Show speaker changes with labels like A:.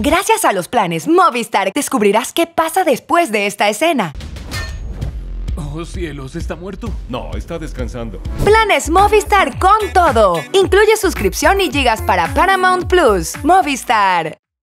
A: Gracias a los planes Movistar, descubrirás qué pasa después de esta escena.
B: Oh cielos, ¿está muerto?
C: No, está descansando.
A: Planes Movistar con todo. Incluye suscripción y gigas para Paramount Plus. Movistar.